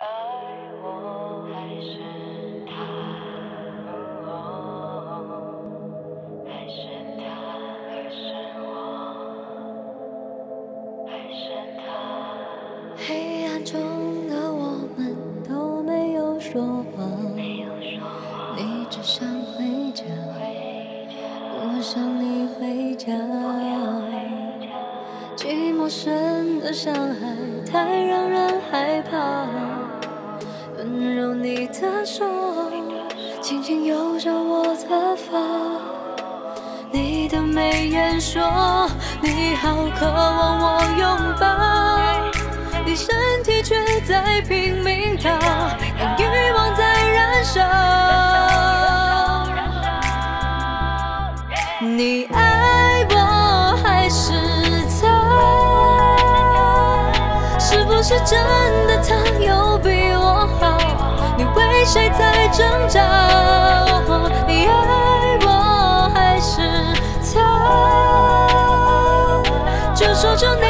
黑暗中的我们都没有说谎，你只想回家，我想你回家。寂寞深的伤害太让人害怕，温柔你的手，轻轻揉着我的发。你的眉眼说你好渴望我拥抱，你身体却在拼命逃，让欲望在燃烧。你爱我还是他？是不是真的他有比我？谁在挣扎？你爱我还是他？就说出你